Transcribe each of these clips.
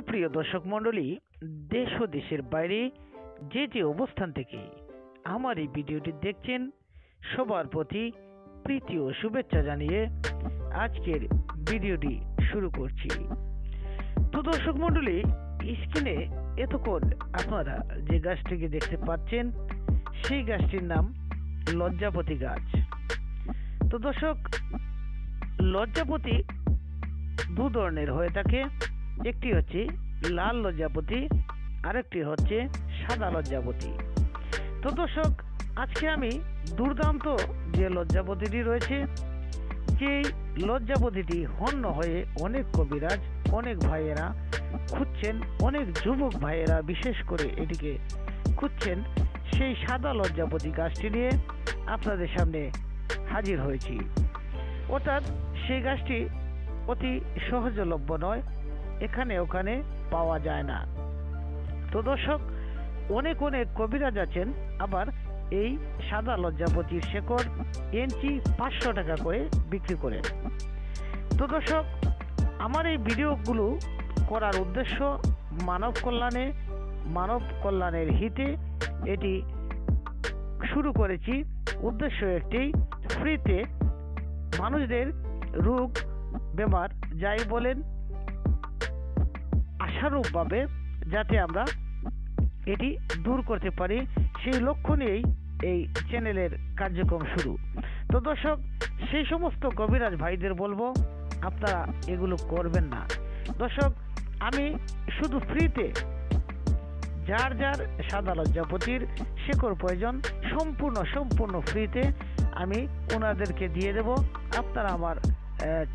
সুপ্রিয় দর্শক মণ্ডলী, দেশ ও দেশের বাইরে যে যে অবস্থান থেকে আমার এই ভিডিওটি দেখছেন, সবার প্রতি প্রীতি ও শুভেচ্ছা জানিয়ে আজকের ভিডিওটি শুরু করছি। তো দর্শক মণ্ডলী, স্ক্রিনে এতক্ষণ আপনারা যে গাছটিকে দেখতে পাচ্ছেন, সেই গাছটির নাম লজ্জাপতি গাছ। তো দর্শক, লজ্জাপতি দু ধরনের হয়ে থাকে। একটি হচ্ছে লাল লজ্জাপতি, আরেকটি হচ্ছে সাদা লজ্জাপতি। তো দর্শক, আজকে আমি দুর্দান্ত যে লজ্জাপতিটি রয়েছে যেই লজ্জাপতিটি হন্য হয়ে অনেক কবিরাজ, অনেক ভাইয়েরা খুঁজছেন, অনেক যুবক ভাইয়েরা বিশেষ করে এটিকে খুঁজছেন সেই সাদা লজ্জাপতি গাছটি নিয়ে আপনাদের সামনে হাজির হয়েছি। অর্থাৎ সেই গাছটি অতি সহজলভ্য নয় এখানে ওখানে পাওয়া যায় না। তো দর্শক, অনেক অনেক কবিরাজ আছেন, আবার এই সাদা লজ্জাপতির শেকড় এনচি পাঁচশো টাকা করে বিক্রি করেন। তো দর্শক, আমার এই ভিডিওগুলো করার উদ্দেশ্য মানব কল্যাণে, মানব কল্যাণের হিতে এটি শুরু করেছি। উদ্দেশ্য একটি, ফ্রিতে মানুষদের রোগ, বেমার যাই বলেন আশারূপভাবে যাতে আমরা এটি দূর করতে পারি, সেই লক্ষ্য নিয়েই এই চ্যানেলের কার্যক্রম শুরু। তো দর্শক, সেই সমস্ত কবিরাজ ভাইদের বলব, আপনারা এগুলো করবেন না। দর্শক, আমি শুধু ফ্রিতে যার যার সাদা লজ্জাপতির শেকড় প্রয়োজন, সম্পূর্ণ সম্পূর্ণ ফ্রিতে আমি ওনাদেরকে দিয়ে দেব। আপনারা আমার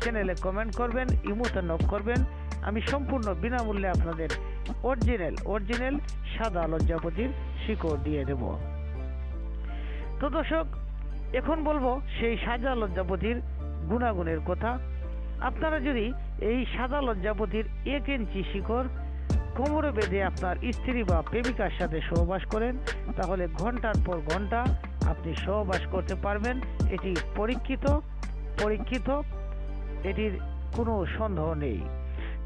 চ্যানেলে কমেন্ট করবেন ইমোতে নক করবেন। আমি সম্পূর্ণ বিনামূল্যে আপনাদের অরিজিনাল অরিজিনাল সাদা লজ্জাপতির শিকড় দিয়ে দেব। তো দর্শক, এখন বলব সেই সাদা লজ্জাপতির গুণাগুণের কথা। আপনারা যদি এই সাদা লজ্জাপতির এক ইঞ্চি শিকড় কোমরে বেঁধে আপনার স্ত্রী বা প্রেমিকার সাথে সহবাস করেন, তাহলে ঘণ্টার পর ঘণ্টা আপনি সহবাস করতে পারবেন। এটি পরীক্ষিত পরীক্ষিত এটির কোনো সন্দেহ নেই।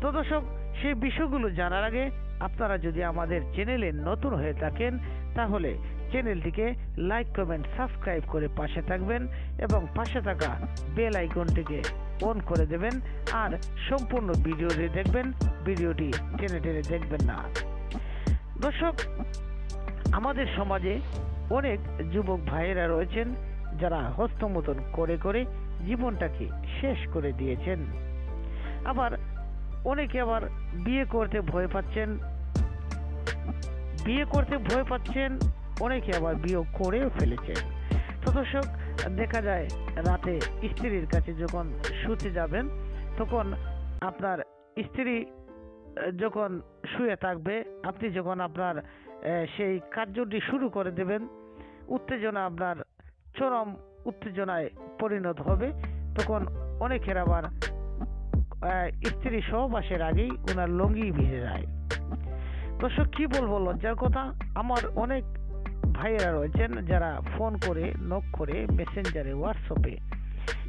তো দর্শক, সেই বিষয়গুলো জানার আগে আপনারা যদি আমাদের চ্যানেলে নতুন হয়ে থাকেন, তাহলে চ্যানেলটিকে লাইক, কমেন্ট, সাবস্ক্রাইব করে পাশে থাকবেন এবং পাশে থাকা বেল আইকনটিকে অন করে দেবেন আর সম্পূর্ণ ভিডিওটি দেখবেন, ভিডিওটি টেনে টেনে দেখবেন না। দর্শক, আমাদের সমাজে অনেক যুবক ভাইয়েরা রয়েছেন যারা হস্তমতন করে করে জীবনটাকে শেষ করে দিয়েছেন। আবার অনেকে আবার বিয়ে করতে ভয় পাচ্ছেন। বিয়ে করতে ভয় পাচ্ছেন, অনেকে আবার বিয়ে করেও ফেলেছেন। তো দর্শক, দেখা যায় রাতে স্ত্রীর কাছে যখন শুতে যাবেন, তখন আপনার স্ত্রী যখন শুয়ে থাকবে, আপনি যখন আপনার সেই কার্যটি শুরু করে দেবেন, উত্তেজনা আপনার চরম উত্তেজনায় পরিণত হবে। তখন অনেকের আবার স্ত্রী সহবাসের আগেই ওনার লঙ্গি ভিজে যায়। দর্শক, কি বলব লজ্জার কথা? আমার অনেক ভাইয়েরা রয়েছেন যারা ফোন করে নক করে, মেসেঞ্জারে, হোয়াটসঅ্যাপে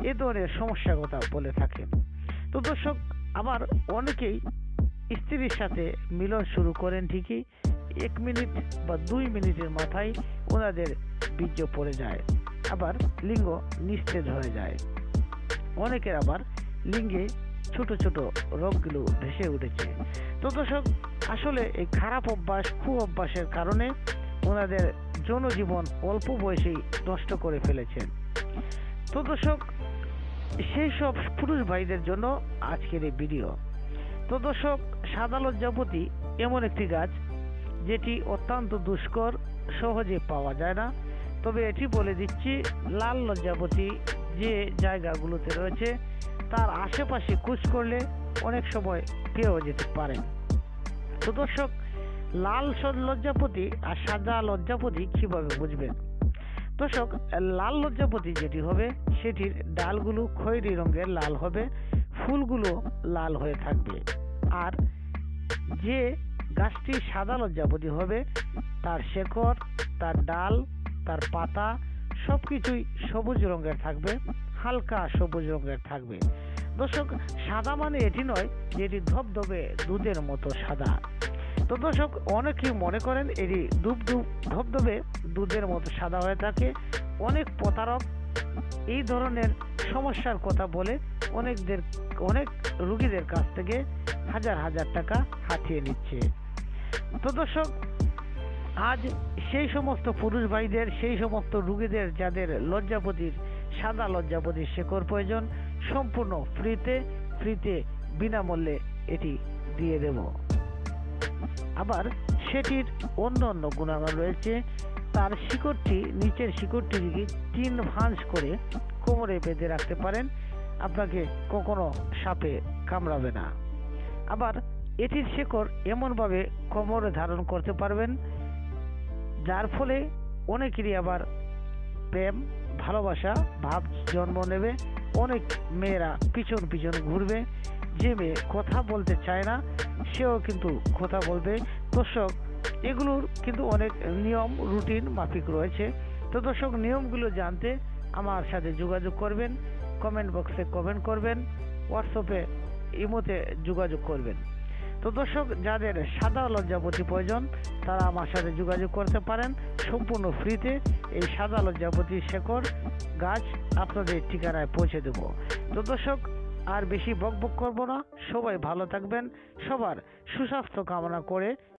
এ ধরনের সমস্যার কথা বলে থাকেন। তো দর্শক, আবার অনেকেই স্ত্রীর সাথে মিলন শুরু করেন ঠিকই, এক মিনিট বা দুই মিনিটের মাথায় ওনাদের বীর্য পড়ে যায়। আবার লিঙ্গ নিস্তেজ হয়ে যায়। অনেকের আবার লিঙ্গে ছোট ছোট রোগগুলো ভেসে উঠেছে। তো দর্শক, আসলে এই খারাপ অভ্যাস খুব অভ্যাসের কারণে ওনাদের জনজীবন অল্প বয়সেই নষ্ট করে ফেলেছেন। তো দর্শক, সেই সব পুরুষ ভাইদের জন্য আজকের এই ভিডিও। তো দর্শক, সাদা লজ্জাপতি এমন একটি গাছ, যেটি অত্যন্ত দুষ্কর, সহজে পাওয়া যায় না। তবে এটি বলে দিচ্ছি লাল লজ্জাপতি যে জায়গাগুলোতে রয়েছে, তার আশেপাশে কুচ করলে অনেক সময় পেয়েও যেতে পারেন। তো দর্শক, লাল লজ্জাপতি আর সাদা লজ্জাপতি কীভাবে বুঝবেন? দর্শক, লাল লজ্জাপতি যেটি হবে, সেটির ডালগুলো খয়েরি রঙের লাল হবে, ফুলগুলো লাল হয়ে থাকবে। আর যে গাছটি সাদা লজ্জাপতি হবে, তার শেকড়, তার ডাল তার পাতা সব কিছুই সবুজ রঙের থাকবে, হালকা সবুজ রঙের থাকবে। দর্শক, সাদা মানে এটি নয় যে এটি ধবধবে দুধের মতো সাদা। তো দর্শক অনেকেই মনে করেন এটি দুধ দুধ ধবধবে দুধের মতো সাদা হয়ে থাকে। অনেক প্রতারক এই ধরনের সমস্যার কথা বলে অনেকদের, অনেক রুগীদের কাছ থেকে হাজার হাজার টাকা হাতিয়ে নিচ্ছে। তো দর্শক আজ সেই সমস্ত পুরুষ ভাইদের, সেই সমস্ত রুগীদের, যাদের লজ্জাপতির, সাদা লজ্জাপতির শেকড় প্রয়োজন, সম্পূর্ণ ফ্রিতে ফ্রিতে বিনামূল্যে এটি দিয়ে দেব। আবার সেটির অন্য অন্য গুণাগুণ রয়েছে। তার শিকড়টি, নিচের শিকড়টি দিকে তিন ভাঁজ করে কোমরে বেঁধে রাখতে পারেন, আপনাকে কখনো সাপে কামড়াবে না। আবার এটির শেকড় এমনভাবে কোমরে ধারণ করতে পারবেন যার ফলে অনেকেরই আবার প্রেম, ভালোবাসা, ভাব জন্ম নেবে। অনেক মেয়েরা পিছন পিছন ঘুরবে। যে মেয়ে কথা বলতে চায় না, সেও কিন্তু কথা বলবে। দর্শক, এগুলোর কিন্তু অনেক নিয়ম, রুটিন মাফিক রয়েছে। তো দর্শক, নিয়মগুলো জানতে আমার সাথে যোগাযোগ করবেন। কমেন্ট বক্সে কমেন্ট করবেন। হোয়াটসঅ্যাপে ইমোতে যোগাযোগ করবেন। তো দর্শক, যাদের সাদা লজ্জাপতি প্রয়োজন, তারা আমার সাথে যোগাযোগ করতে পারেন। সম্পূর্ণ ফ্রিতে এই সাদা লজ্জাপতি শেকড় গাছ আপনাদের ঠিকানায় পৌঁছে দেব। তো দর্শক, আর বেশি বকবক করব না। সবাই ভালো থাকবেন। সবার সুস্বাস্থ্য কামনা করে